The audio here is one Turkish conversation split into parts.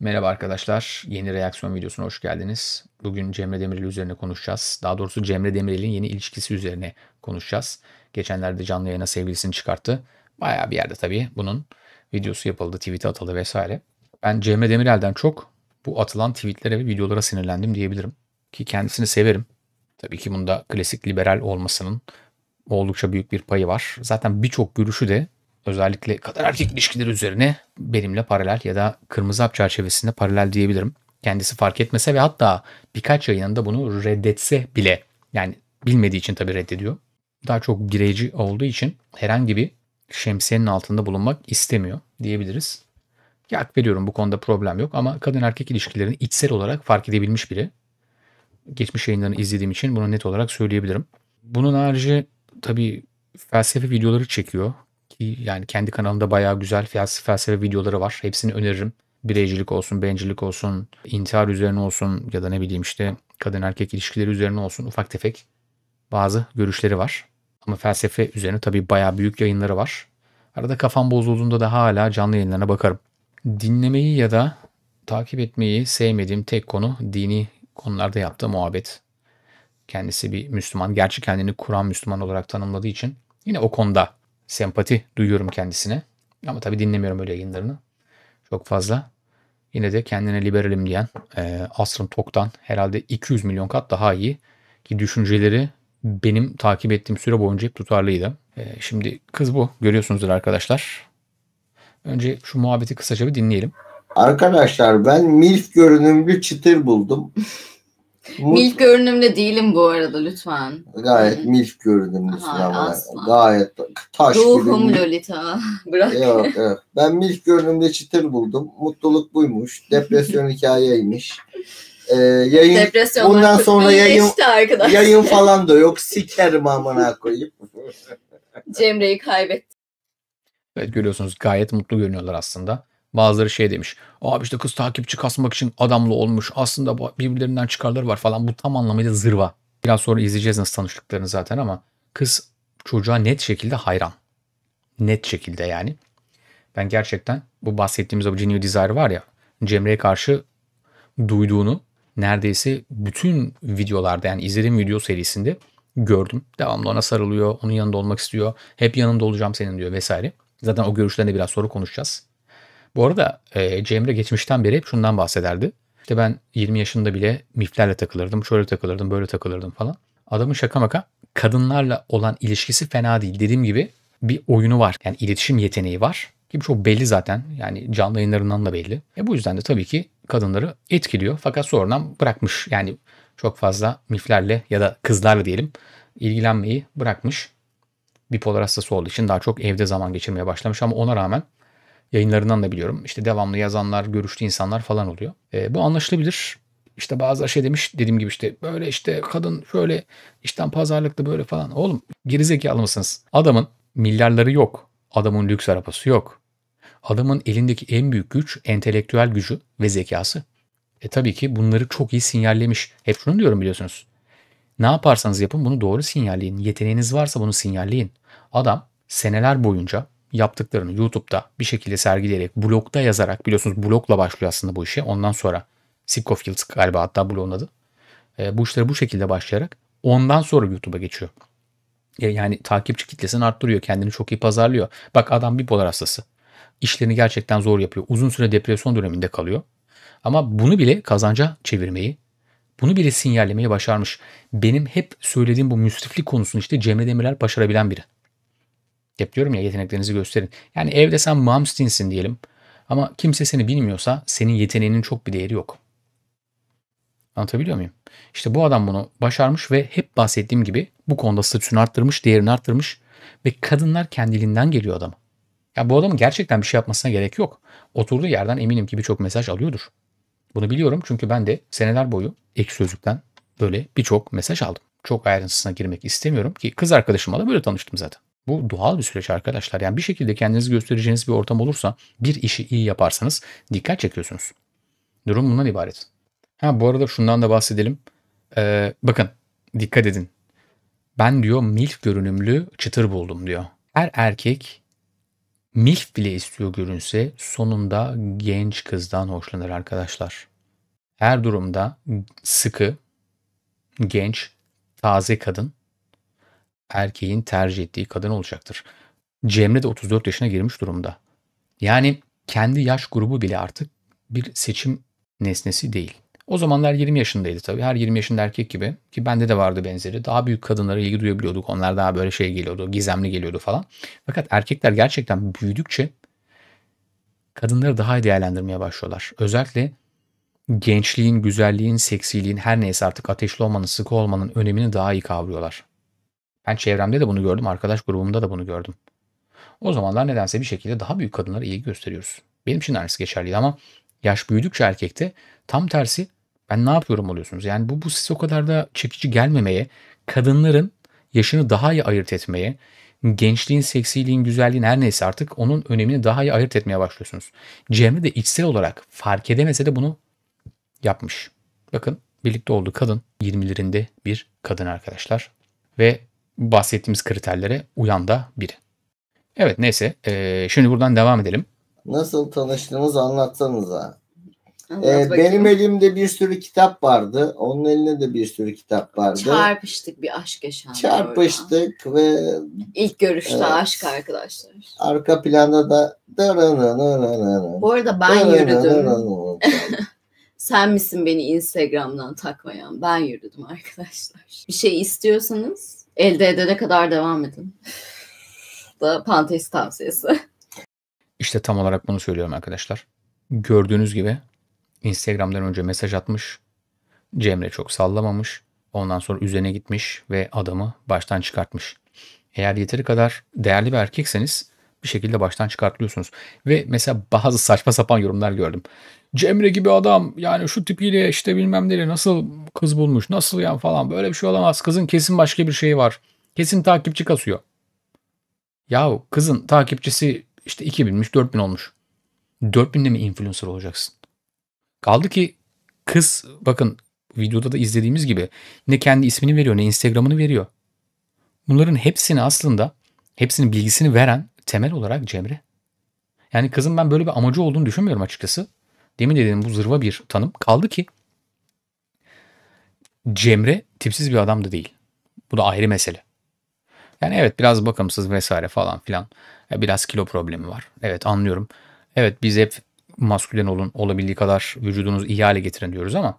Merhaba arkadaşlar. Yeni reaksiyon videosuna hoş geldiniz. Bugün Cemre Demirel üzerine konuşacağız. Daha doğrusu Cemre Demirel'in yeni ilişkisi üzerine konuşacağız. Geçenlerde canlı yayına sevgilisini çıkarttı. Bayağı bir yerde tabii bunun videosu yapıldı, tweet'e atıldı vesaire. Ben Cemre Demirel'den çok bu atılan tweetlere ve videolara sinirlendim diyebilirim. Ki kendisini severim. Tabii ki bunda klasik liberal olmasının oldukça büyük bir payı var. Zaten birçok görüşü de özellikle kadın erkek ilişkileri üzerine benimle paralel ya da kırmızı hap çerçevesinde paralel diyebilirim. Kendisi fark etmese ve hatta birkaç yayınında bunu reddetse bile yani bilmediği için tabii reddediyor. Daha çok bireyci olduğu için herhangi bir şemsiyenin altında bulunmak istemiyor diyebiliriz. Ya hak veriyorum bu konuda problem yok ama kadın erkek ilişkilerini içsel olarak fark edebilmiş biri. Geçmiş yayınlarını izlediğim için bunu net olarak söyleyebilirim. Bunun harici tabii felsefe videoları çekiyor yani kendi kanalında bayağı güzel felsefe, felsefe videoları var. Hepsini öneririm. Bireycilik olsun, bencillik olsun, intihar üzerine olsun ya da ne bileyim işte kadın erkek ilişkileri üzerine olsun ufak tefek bazı görüşleri var. Ama felsefe üzerine tabii bayağı büyük yayınları var. Arada kafam bozulduğunda da hala canlı yayınlarına bakarım. Dinlemeyi ya da takip etmeyi sevmediğim tek konu dini konularda yaptığı muhabbet. Kendisi bir Müslüman. Gerçi kendini Kur'an Müslüman olarak tanımladığı için yine o konuda sempati duyuyorum kendisine. Ama tabii dinlemiyorum öyle yayınlarını. Çok fazla. Yine de kendine liberalim diyen e, Asrın Tok'tan herhalde 200 milyon kat daha iyi. Ki düşünceleri benim takip ettiğim süre boyunca hep tutarlıydı. E, şimdi kız bu. Görüyorsunuzdur arkadaşlar. Önce şu muhabbeti kısaca bir dinleyelim. Arkadaşlar ben milf görünümlü çıtır buldum. Milf görünümlü değilim bu arada lütfen. Gayet milf görünümlüsün Hayır, ama. asla. Gayet taş Ruhum gibi. Lolita. Bırak. Yok, yok. Ben milf görünümlü çıtır buldum. Mutluluk buymuş. Depresyon hikayeymiş. Ee, yayın Depresyonlar bundan sonra yayın yayın falan da yok. Sikerim amına koyup. Cemre'yi kaybettim. Evet görüyorsunuz gayet mutlu görünüyorlar aslında. Bazıları şey demiş. Abi işte kız takipçi kasmak için adamlı olmuş. Aslında birbirlerinden çıkarları var falan. Bu tam anlamıyla zırva. Biraz sonra izleyeceğiz nasıl tanıştıklarını zaten ama kız çocuğa net şekilde hayran. Net şekilde yani. Ben gerçekten bu bahsettiğimiz o Genuine Desire var ya Cemre'ye karşı duyduğunu neredeyse bütün videolarda yani izlediğim video serisinde gördüm. Devamlı ona sarılıyor, onun yanında olmak istiyor. Hep yanında olacağım senin diyor vesaire. Zaten o görüşlerini biraz sonra konuşacağız. Bu arada e, Cemre geçmişten beri hep şundan bahsederdi. İşte ben 20 yaşında bile miflerle takılırdım, şöyle takılırdım, böyle takılırdım falan. Adamın şaka maka kadınlarla olan ilişkisi fena değil. Dediğim gibi bir oyunu var. Yani iletişim yeteneği var. Ki çok belli zaten. Yani canlı yayınlarından da belli. E bu yüzden de tabii ki kadınları etkiliyor. Fakat sonradan bırakmış. Yani çok fazla miflerle ya da kızlarla diyelim ilgilenmeyi bırakmış. Bipolar hastası olduğu için daha çok evde zaman geçirmeye başlamış ama ona rağmen yayınlarından da biliyorum. İşte devamlı yazanlar, görüştüğü insanlar falan oluyor. E, bu anlaşılabilir. İşte bazıları şey demiş dediğim gibi işte böyle işte kadın şöyle işten pazarlıklı böyle falan. Oğlum gerizekalı mısınız? Adamın milyarları yok. Adamın lüks arabası yok. Adamın elindeki en büyük güç entelektüel gücü ve zekası. E tabii ki bunları çok iyi sinyallemiş. Hep şunu diyorum biliyorsunuz. Ne yaparsanız yapın bunu doğru sinyalleyin. Yeteneğiniz varsa bunu sinyalleyin. Adam seneler boyunca yaptıklarını YouTube'da bir şekilde sergileyerek, blogda yazarak biliyorsunuz blogla başlıyor aslında bu işe. Ondan sonra Sickofields galiba hatta blogun adı. E, bu işleri bu şekilde başlayarak ondan sonra YouTube'a geçiyor. E, yani takipçi kitlesini arttırıyor. Kendini çok iyi pazarlıyor. Bak adam bipolar hastası. İşlerini gerçekten zor yapıyor. Uzun süre depresyon döneminde kalıyor. Ama bunu bile kazanca çevirmeyi, bunu bile sinyallemeyi başarmış. Benim hep söylediğim bu müsriflik konusunu işte Cemre Demirel başarabilen biri. Hep diyorum ya yeteneklerinizi gösterin. Yani evde sen Malmsteen'sin diyelim. Ama kimse seni bilmiyorsa senin yeteneğinin çok bir değeri yok. Anlatabiliyor muyum? İşte bu adam bunu başarmış ve hep bahsettiğim gibi bu konuda statüsünü arttırmış, değerini arttırmış ve kadınlar kendiliğinden geliyor adama. Ya bu adamın gerçekten bir şey yapmasına gerek yok. Oturduğu yerden eminim ki birçok mesaj alıyordur. Bunu biliyorum çünkü ben de seneler boyu ek sözlükten böyle birçok mesaj aldım. Çok ayrıntısına girmek istemiyorum ki kız arkadaşımla da böyle tanıştım zaten. Bu doğal bir süreç arkadaşlar. Yani bir şekilde kendinizi göstereceğiniz bir ortam olursa bir işi iyi yaparsanız dikkat çekiyorsunuz. Durum bundan ibaret. Ha bu arada şundan da bahsedelim. Ee, bakın dikkat edin. Ben diyor milf görünümlü çıtır buldum diyor. Her erkek milf bile istiyor görünse sonunda genç kızdan hoşlanır arkadaşlar. Her durumda sıkı, genç, taze kadın erkeğin tercih ettiği kadın olacaktır. Cemre de 34 yaşına girmiş durumda. Yani kendi yaş grubu bile artık bir seçim nesnesi değil. O zamanlar 20 yaşındaydı tabii. Her 20 yaşında erkek gibi ki bende de vardı benzeri. Daha büyük kadınlara ilgi duyabiliyorduk. Onlar daha böyle şey geliyordu, gizemli geliyordu falan. Fakat erkekler gerçekten büyüdükçe kadınları daha iyi değerlendirmeye başlıyorlar. Özellikle gençliğin, güzelliğin, seksiliğin her neyse artık ateşli olmanın, sıkı olmanın önemini daha iyi kavruyorlar. Ben çevremde de bunu gördüm, arkadaş grubumda da bunu gördüm. O zamanlar nedense bir şekilde daha büyük kadınlara ilgi gösteriyoruz. Benim için aynısı geçerliydi ama yaş büyüdükçe erkekte tam tersi ben ne yapıyorum oluyorsunuz. Yani bu, bu size o kadar da çekici gelmemeye, kadınların yaşını daha iyi ayırt etmeye, gençliğin, seksiliğin, güzelliğin her neyse artık onun önemini daha iyi ayırt etmeye başlıyorsunuz. Cemre de içsel olarak fark edemese de bunu yapmış. Bakın birlikte olduğu kadın 20'lerinde bir kadın arkadaşlar. Ve bahsettiğimiz kriterlere uyan da biri. Evet neyse ee, şimdi buradan devam edelim. Nasıl tanıştınız anlatsanıza. Anlat Ee, benim elimde bir sürü kitap vardı. Onun elinde de bir sürü kitap vardı. Çarpıştık bir aşk yaşandı orada. Çarpıştık ve İlk görüşte Evet. aşk arkadaşlar. arka planda da Bu arada ben yürüdüm. Sen misin beni Instagram'dan takmayan? Ben yürüdüm arkadaşlar. Bir şey istiyorsanız elde edene kadar devam edin. da panteist tavsiyesi. İşte tam olarak bunu söylüyorum arkadaşlar. Gördüğünüz gibi Instagram'dan önce mesaj atmış. Cemre çok sallamamış. Ondan sonra üzerine gitmiş ve adamı baştan çıkartmış. Eğer yeteri kadar değerli bir erkekseniz bir şekilde baştan çıkartılıyorsunuz. Ve mesela bazı saçma sapan yorumlar gördüm. Cemre gibi adam yani şu tipiyle işte bilmem neyle nasıl kız bulmuş nasıl ya falan böyle bir şey olamaz. Kızın kesin başka bir şeyi var. Kesin takipçi kasıyor. Yahu kızın takipçisi işte 2000'miş 4000 olmuş. 4000'de mi influencer olacaksın? Kaldı ki kız bakın videoda da izlediğimiz gibi ne kendi ismini veriyor ne Instagram'ını veriyor. Bunların hepsini aslında hepsinin bilgisini veren temel olarak Cemre. Yani kızın ben böyle bir amacı olduğunu düşünmüyorum açıkçası. Demin dediğim bu zırva bir tanım. Kaldı ki Cemre tipsiz bir adam da değil. Bu da ayrı mesele. Yani evet biraz bakımsız vesaire falan filan. Biraz kilo problemi var. Evet anlıyorum. Evet biz hep maskülen olun, olabildiği kadar vücudunuzu iyi hale getirin diyoruz ama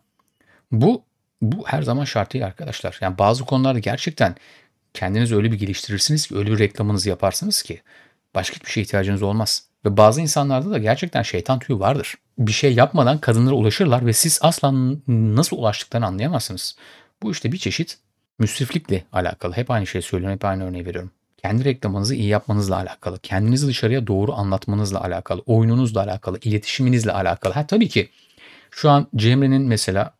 bu bu her zaman şart değil arkadaşlar. Yani bazı konularda gerçekten kendinizi öyle bir geliştirirsiniz ki, öyle bir reklamınızı yaparsınız ki başka hiçbir şeye ihtiyacınız olmaz. Ve bazı insanlarda da gerçekten şeytan tüyü vardır. Bir şey yapmadan kadınlara ulaşırlar ve siz asla nasıl ulaştıklarını anlayamazsınız. Bu işte bir çeşit müsriflikle alakalı. Hep aynı şeyi söylüyorum, hep aynı örneği veriyorum. Kendi reklamınızı iyi yapmanızla alakalı, kendinizi dışarıya doğru anlatmanızla alakalı, oyununuzla alakalı, iletişiminizle alakalı. Ha tabii ki şu an Cemre'nin mesela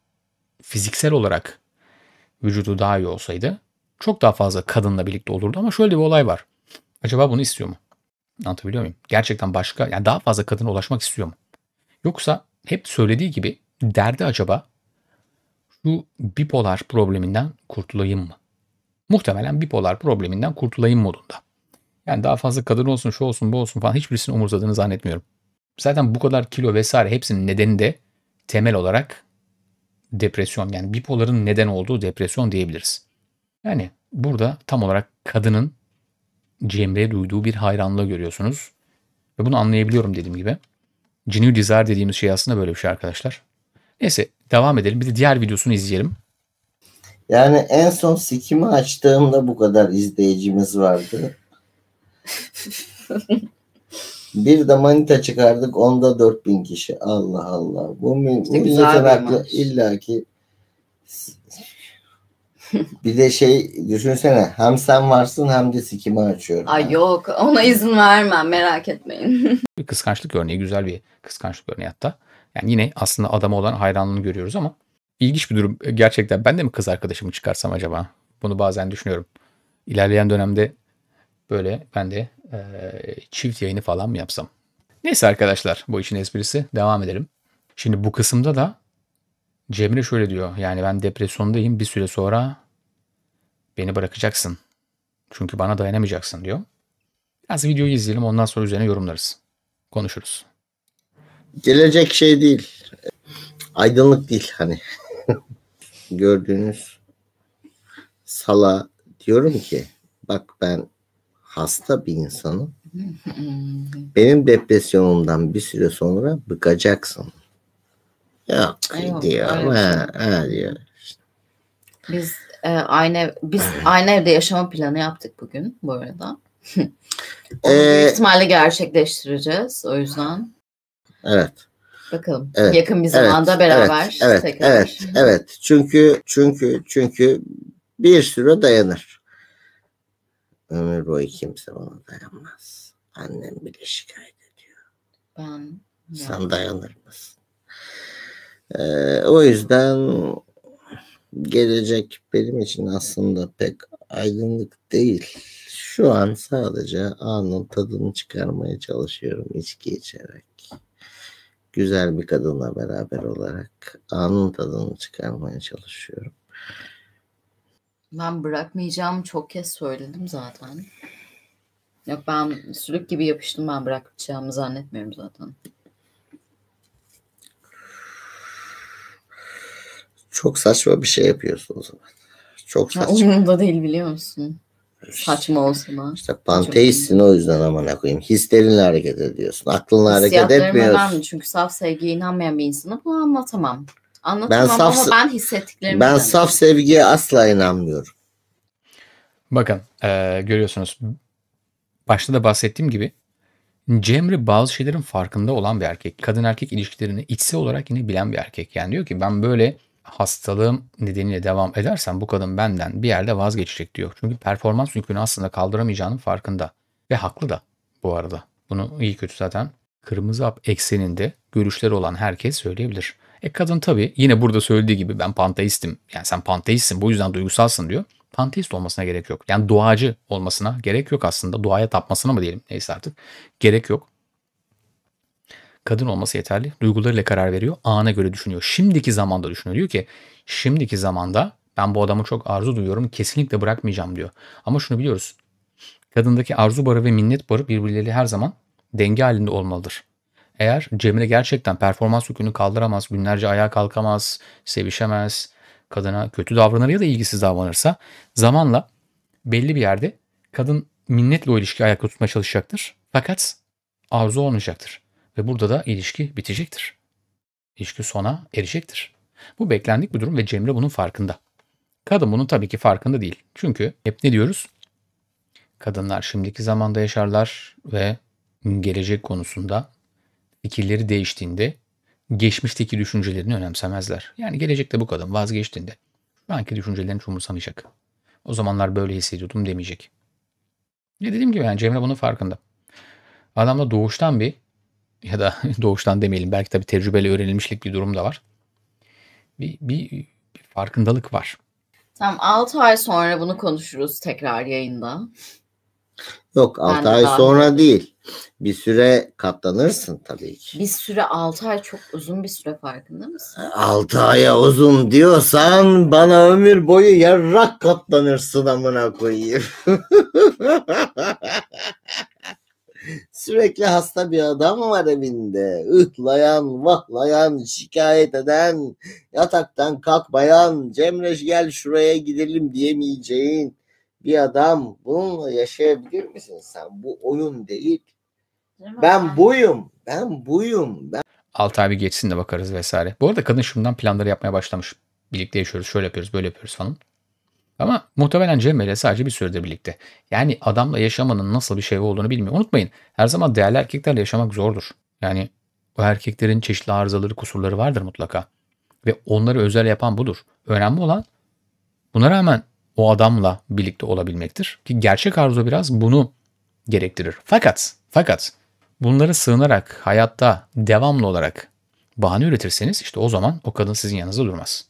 fiziksel olarak vücudu daha iyi olsaydı çok daha fazla kadınla birlikte olurdu ama şöyle bir olay var. Acaba bunu istiyor mu? Anlatabiliyor muyum? Gerçekten başka yani daha fazla kadına ulaşmak istiyor mu? Yoksa hep söylediği gibi derdi acaba şu bipolar probleminden kurtulayım mı? Muhtemelen bipolar probleminden kurtulayım modunda. Yani daha fazla kadın olsun, şu olsun, bu olsun falan hiçbirisini umursadığını zannetmiyorum. Zaten bu kadar kilo vesaire hepsinin nedeni de temel olarak depresyon. Yani bipoların neden olduğu depresyon diyebiliriz. Yani burada tam olarak kadının Cemre'ye duyduğu bir hayranlığı görüyorsunuz. Ve bunu anlayabiliyorum dediğim gibi. Genuine Desire dediğimiz şey aslında böyle bir şey arkadaşlar. Neyse devam edelim. Bir de diğer videosunu izleyelim. Yani en son sikimi açtığımda bu kadar izleyicimiz vardı. bir de manita çıkardık onda 4000 kişi. Allah Allah. Bu, bu güzel aklı illaki bir de şey düşünsene hem sen varsın hem de sikimi açıyorum. Ay yok ona izin vermem merak etmeyin. Bir kıskançlık örneği, güzel bir kıskançlık örneği hatta. Yani yine aslında adama olan hayranlığını görüyoruz ama ilginç bir durum. Gerçekten ben de mi kız arkadaşımı çıkarsam acaba? Bunu bazen düşünüyorum. İlerleyen dönemde böyle ben de eee, çift yayını falan mı yapsam? Neyse arkadaşlar bu işin esprisi. Devam edelim. Şimdi bu kısımda da Cemre şöyle diyor. Yani ben depresyondayım. Bir süre sonra beni bırakacaksın. Çünkü bana dayanamayacaksın diyor. Biraz videoyu izleyelim ondan sonra üzerine yorumlarız. Konuşuruz. Gelecek şey değil. Aydınlık değil hani. Gördüğünüz sala diyorum ki bak ben hasta bir insanım. Benim depresyonumdan bir süre sonra bıkacaksın. Yok Yok, diyor. öyle Ha, ha diyor. Biz e, aynı ev- biz aynı evde yaşama planı yaptık bugün bu arada. Onu Ee, ihtimalle gerçekleştireceğiz. O yüzden Evet. bakalım. Evet, Yakın bir zamanda beraber evet, evet, tekrar. evet, evet. Çünkü çünkü çünkü bir süre dayanır. Ömür boyu kimse bana dayanmaz. Annem bile şikayet ediyor. Ben Sen dayanır mısın? Ee, o yüzden gelecek benim için aslında pek aydınlık değil. Şu an sadece anın tadını çıkarmaya çalışıyorum içki içerek. Güzel bir kadınla beraber olarak anın tadını çıkarmaya çalışıyorum. Ben bırakmayacağımı çok kez söyledim zaten. Yok ben sülük gibi yapıştım ben bırakacağımı zannetmiyorum zaten. Çok saçma bir şey yapıyorsun o zaman. Çok Ha, saçma. umurumda değil biliyor musun? Saçma olsa da. İşte panteistsin o yüzden amına koyayım. Hislerinle hareket ediyorsun. Aklınla hareket etmiyorsun. önemli çünkü saf sevgiye inanmayan bir insana bunu anlatamam. Anlatamam Ben saf- ama ben hissettiklerimi Ben saf sevgiye asla inanmıyorum. Bakın eee, görüyorsunuz başta da bahsettiğim gibi Cemre bazı şeylerin farkında olan bir erkek. Kadın erkek ilişkilerini içsel olarak yine bilen bir erkek. Yani diyor ki ben böyle hastalığım nedeniyle devam edersem bu kadın benden bir yerde vazgeçecek diyor. Çünkü performans yükünü aslında kaldıramayacağının farkında. Ve haklı da bu arada. Bunu iyi kötü zaten kırmızı hap ekseninde görüşleri olan herkes söyleyebilir. E kadın tabii yine burada söylediği gibi ben panteistim. Yani sen panteistsin bu yüzden duygusalsın diyor. Panteist olmasına gerek yok. Yani duacı olmasına gerek yok aslında. Duaya tapmasına mı diyelim neyse artık. Gerek yok. Kadın olması yeterli. Duygularıyla karar veriyor. Ana göre düşünüyor. Şimdiki zamanda düşünüyor. Diyor ki şimdiki zamanda ben bu adamı çok arzu duyuyorum. Kesinlikle bırakmayacağım diyor. Ama şunu biliyoruz. Kadındaki arzu barı ve minnet barı birbirleriyle her zaman denge halinde olmalıdır. Eğer Cemre gerçekten performans yükünü kaldıramaz, günlerce ayağa kalkamaz, sevişemez, kadına kötü davranır ya da ilgisiz davranırsa zamanla belli bir yerde kadın minnetle o ilişkiyi ayakta tutmaya çalışacaktır. Fakat arzu olmayacaktır. Ve burada da ilişki bitecektir. İlişki sona erecektir. Bu beklendik bir durum ve Cemre bunun farkında. Kadın bunun tabii ki farkında değil. Çünkü hep ne diyoruz? Kadınlar şimdiki zamanda yaşarlar ve gelecek konusunda fikirleri değiştiğinde geçmişteki düşüncelerini önemsemezler. Yani gelecekte bu kadın vazgeçtiğinde şu anki düşüncelerini umursamayacak. O zamanlar böyle hissediyordum demeyecek. Ya dediğim gibi yani Cemre bunun farkında. Adamda doğuştan bir ya da doğuştan demeyelim belki tabii tecrübeyle öğrenilmişlik bir durum da var. Bir, bir, bir farkındalık var. Tamam 6 ay sonra bunu konuşuruz tekrar yayında. Yok Ben 6 de ay dahil. sonra değil. Bir süre katlanırsın tabii ki. Bir süre 6 ay çok uzun bir süre farkında mısın? 6 aya uzun diyorsan bana ömür boyu yarrak katlanırsın amına koyayım. Sürekli hasta bir adam var evinde. Ihlayan, vahlayan, şikayet eden, yataktan kalkmayan, Cemre gel şuraya gidelim diyemeyeceğin bir adam. Bununla yaşayabilir misin sen? Bu oyun değil. Ben buyum. Ben buyum. Ben 6 ay bir geçsin de bakarız vesaire. Bu arada kadın şimdiden planları yapmaya başlamış. Birlikte yaşıyoruz, şöyle yapıyoruz, böyle yapıyoruz falan. Ama muhtemelen Cemre ile sadece bir süredir birlikte. Yani adamla yaşamanın nasıl bir şey olduğunu bilmiyor. Unutmayın her zaman değerli erkeklerle yaşamak zordur. Yani o erkeklerin çeşitli arızaları, kusurları vardır mutlaka. Ve onları özel yapan budur. Önemli olan buna rağmen o adamla birlikte olabilmektir. Ki gerçek arzu biraz bunu gerektirir. Fakat, fakat bunları sığınarak hayatta devamlı olarak bahane üretirseniz işte o zaman o kadın sizin yanınızda durmaz.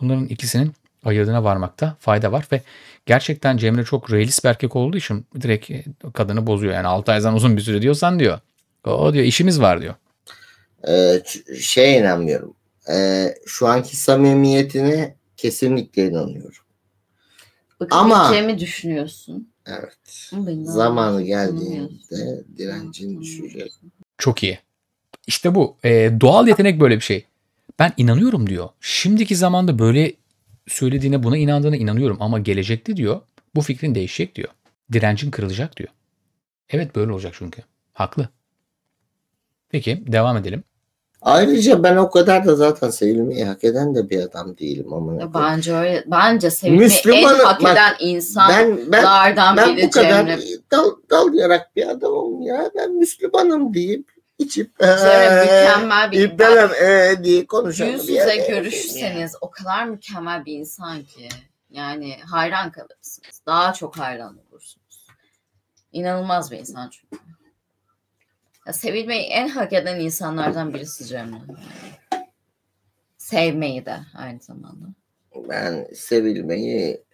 Bunların ikisinin ayırdığına varmakta fayda var ve gerçekten Cemre çok realist bir erkek olduğu için direkt e, kadını bozuyor. Yani 6 aydan uzun bir süre diyorsan diyor. O diyor işimiz var diyor. e, ç- şeye inanmıyorum. E, şu anki samimiyetine kesinlikle inanıyorum. Bakıp Ama- gideceğimi düşünüyorsun. Evet. Benim Zamanı geldiğinde direncin düşecek. Çok iyi. İşte bu. Ee, doğal yetenek böyle bir şey. Ben inanıyorum diyor. Şimdiki zamanda böyle söylediğine buna inandığına inanıyorum ama gelecekte diyor bu fikrin değişecek diyor. Direncin kırılacak diyor. Evet böyle olacak çünkü. Haklı. Peki devam edelim. Ayrıca ben o kadar da zaten sevilmeyi hak eden de bir adam değilim ama. Bence öyle. Bence sevilmeyi en Müslümanım, hak bak, eden insanlardan Ben ben ben biri bu kadar Cemre. dal, dalayarak bir adamım ya. Ben Müslümanım deyip içip Cemre mükemmel bir İptalem ee, diye konuşan Yüz yüze görüşseniz o kadar mükemmel bir insan ki. Yani hayran kalırsınız. Daha çok hayran olursunuz. İnanılmaz bir insan çünkü. Ya sevilmeyi en hak eden insanlardan birisi Cemre. Sevmeyi de aynı zamanda. Ben sevilmeyi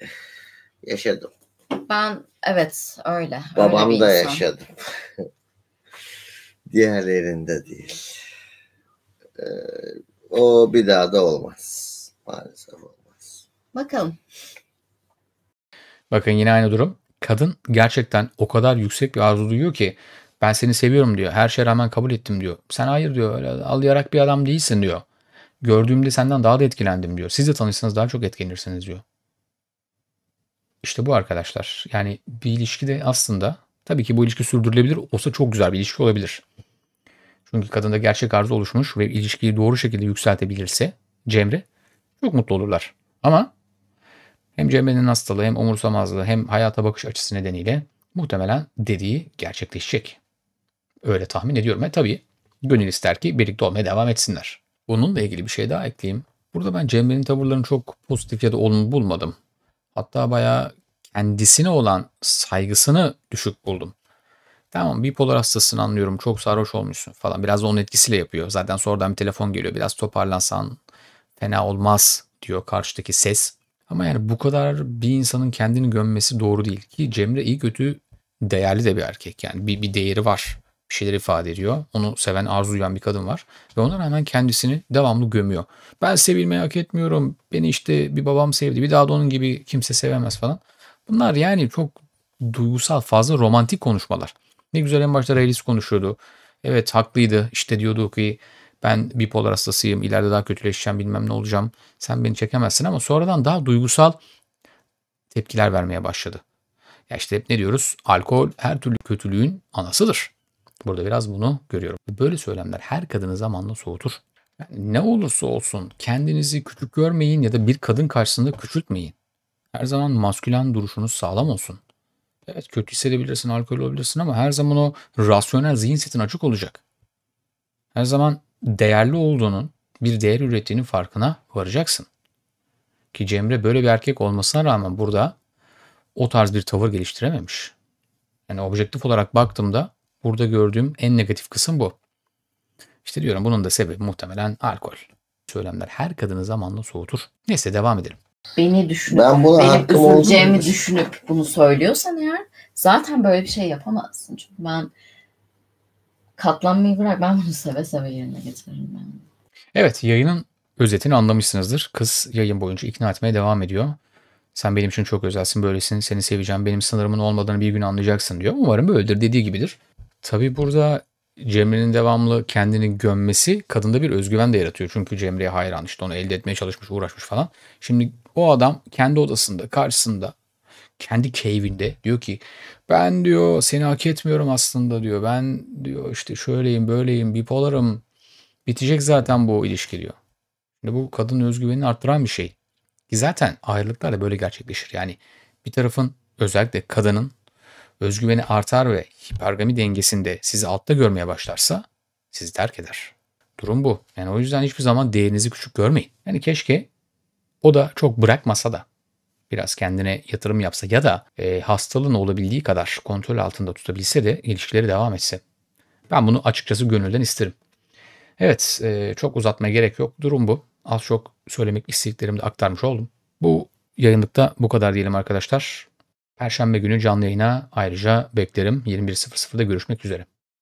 yaşadım. Ben evet öyle. öyle Babam bir da insan. yaşadım. Diğerlerinde değil. Ee, o bir daha da olmaz. Maalesef olmaz. Bakalım. Bakın yine aynı durum. Kadın gerçekten o kadar yüksek bir arzu duyuyor ki ben seni seviyorum diyor. Her şeye rağmen kabul ettim diyor. Sen hayır diyor. Öyle alayarak bir adam değilsin diyor. Gördüğümde senden daha da etkilendim diyor. Siz de tanışsanız daha çok etkilenirsiniz diyor. İşte bu arkadaşlar. Yani bir ilişki de aslında tabii ki bu ilişki sürdürülebilir olsa çok güzel bir ilişki olabilir. Çünkü kadında gerçek arzu oluşmuş ve ilişkiyi doğru şekilde yükseltebilirse Cemre çok mutlu olurlar. Ama hem Cemre'nin hastalığı hem umursamazlığı hem hayata bakış açısı nedeniyle muhtemelen dediği gerçekleşecek. Öyle tahmin ediyorum. Ve tabii gönül ister ki birlikte olmaya devam etsinler. Bununla ilgili bir şey daha ekleyeyim. Burada ben Cemre'nin tavırlarını çok pozitif ya da olumlu bulmadım. Hatta bayağı kendisine olan saygısını düşük buldum. Tamam bipolar hastasını anlıyorum. Çok sarhoş olmuşsun falan. Biraz da onun etkisiyle yapıyor. Zaten sonradan bir telefon geliyor. Biraz toparlansan fena olmaz diyor karşıdaki ses. Ama yani bu kadar bir insanın kendini gömmesi doğru değil. Ki Cemre iyi kötü değerli de bir erkek. Yani bir, bir değeri var. Bir şeyler ifade ediyor. Onu seven, arzulayan bir kadın var. Ve ona rağmen kendisini devamlı gömüyor. Ben sevilmeyi hak etmiyorum. Beni işte bir babam sevdi. Bir daha da onun gibi kimse sevemez falan. Bunlar yani çok duygusal, fazla romantik konuşmalar. Ne güzel en başta Reylis konuşuyordu. Evet haklıydı. İşte diyordu ki ben bipolar hastasıyım. İleride daha kötüleşeceğim bilmem ne olacağım. Sen beni çekemezsin ama sonradan daha duygusal tepkiler vermeye başladı. Ya işte hep ne diyoruz? Alkol her türlü kötülüğün anasıdır. Burada biraz bunu görüyorum. Böyle söylemler her kadını zamanla soğutur. Yani ne olursa olsun kendinizi küçük görmeyin ya da bir kadın karşısında küçültmeyin. Her zaman maskülen duruşunuz sağlam olsun. Evet kötü hissedebilirsin, alkol olabilirsin ama her zaman o rasyonel zihin setin açık olacak. Her zaman değerli olduğunun, bir değer ürettiğinin farkına varacaksın. Ki Cemre böyle bir erkek olmasına rağmen burada o tarz bir tavır geliştirememiş. Yani objektif olarak baktığımda burada gördüğüm en negatif kısım bu. İşte diyorum bunun da sebebi muhtemelen alkol. Söylemler her kadını zamanla soğutur. Neyse devam edelim. Beni düşünüp, Ben buna benim hakkım olduğunu üzüleceğimi düşünüp bunu söylüyorsan eğer zaten böyle bir şey yapamazsın. Çünkü ben katlanmayı bırak ben bunu seve seve yerine getiririm. Yani. Evet yayının özetini anlamışsınızdır. Kız yayın boyunca ikna etmeye devam ediyor. Sen benim için çok özelsin, böylesin, seni seveceğim, benim sınırımın olmadığını bir gün anlayacaksın diyor. Umarım böyledir dediği gibidir. Tabii burada Cemre'nin devamlı kendini gömmesi kadında bir özgüven de yaratıyor. Çünkü Cemre'ye hayran işte onu elde etmeye çalışmış, uğraşmış falan. Şimdi o adam kendi odasında, karşısında, kendi cave'inde diyor ki ben diyor seni hak etmiyorum aslında diyor. Ben diyor işte şöyleyim, böyleyim, bipolarım. Bitecek zaten bu ilişki diyor. Şimdi bu kadın özgüvenini arttıran bir şey. Ki zaten ayrılıklar da böyle gerçekleşir. Yani bir tarafın özellikle kadının özgüveni artar ve hipergami dengesinde sizi altta görmeye başlarsa sizi terk eder. Durum bu. Yani o yüzden hiçbir zaman değerinizi küçük görmeyin. Yani keşke o da çok bırakmasa da biraz kendine yatırım yapsa ya da e, hastalığın olabildiği kadar kontrol altında tutabilse de ilişkileri devam etse. Ben bunu açıkçası gönülden isterim. Evet, e, çok uzatmaya gerek yok. Durum bu. Az çok söylemek istediklerimi de aktarmış oldum. Bu yayınlıkta bu kadar diyelim arkadaşlar. Perşembe günü canlı yayına ayrıca beklerim. 21.00'da görüşmek üzere.